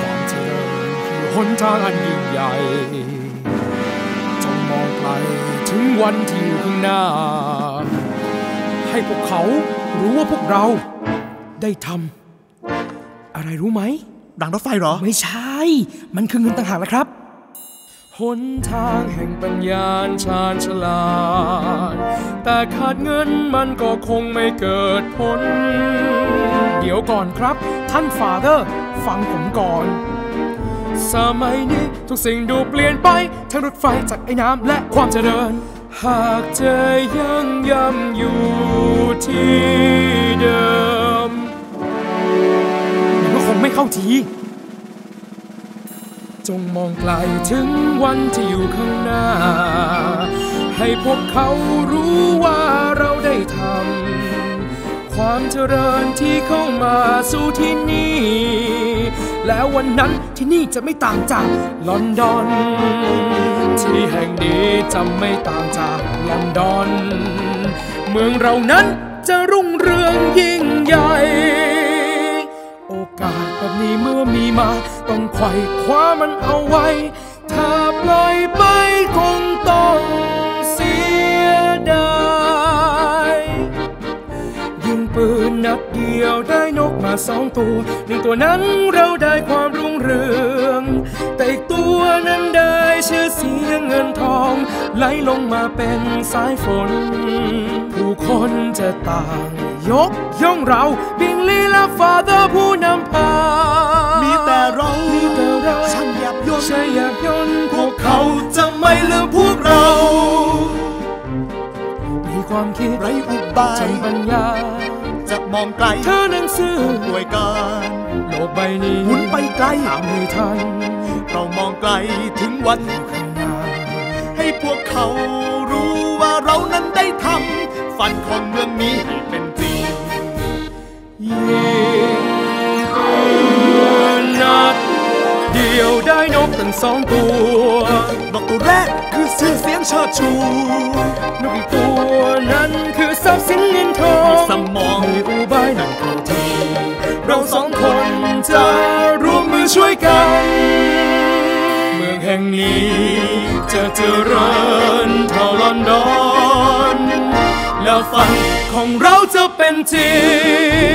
ความเจริญคือหนทางอันยิ่งใหญ่จงมองไกลถึงวันที่อยู่ข้างหน้า ให้พวกเขารู้ว่าพวกเราได้ทำอะไรรู้ไหม ดังรถไฟเหรอ ไม่ใช่ มันคือเงินต่างหากนะครับหนทางแห่งปัญญาชาญฉลาด แต่ขาดเงินมันก็คงไม่เกิดผล เดี๋ยวก่อนครับ ท่านฟาเธอร์ฟังผมก่อน สมัยนี้ทุกสิ่งดูเปลี่ยนไป ทั้งรถไฟจากไอ้น้ำและความเจริญ หากเธอยังย้ำอยู่ที่เดิม มันก็คงไม่เข้าที จงมองไกลถึงวันที่อยู่ข้างหน้า ให้พวกเขารู้ว่าเราได้ทำ ความเจริญที่เข้ามาสู่ที่นี่ แล้ววันนั้นที่นี่จะไม่ต่างจากลอนดอน ที่แห่งนี้จะไม่ต่างจากลอนดอน เมืองเรานั้นจะรุ่งเรืองยิ่งใหญ่ โอกาสแบบนี้เมื่อมีมา ต้องไขว่คว้ามันเอาไว้ ถ้าปล่อยไป นนัดเดียวได้นกมาสองตัวหนึ่งตัวนั้นเราได้ความรุ่งเรือง แต่อีกตัวนั้นได้ชื่อเสียงเงินทอง ไหลลงมาเป็นสายฝน ผู้คนจะต่างยกย่องเราบิงลีและฟาเธอร์ผู้นำพา มีแต่เรามีแต่เราช่างหยาบยนใช่อยากยนต์พพววกกเขาเขาจะไม่ลืมพวกเรา มีความคิดไรอุบายจำปัญญา จะมองไกลเธอหนังสือด้วยการโลกใบนี้หมุนไปไกลตามให้ทันเรามองไกลถึงวันข้างหน้าให้พวกเขารู้ว่าเรานั้นได้ทำฝันของเมืองนี้ให้เป็นจริงยิงปืนนัดเดียวได้นกตั้งสองตัวนกตัวแรกคือชื่อเสียงเชิดชูนกอีกตัวนั้นคือทรัพย์สินเงินทองสมอง ห่งนี้จะเจริญเท่าลอนดอน แล้วฝันของเราจะเป็นจริง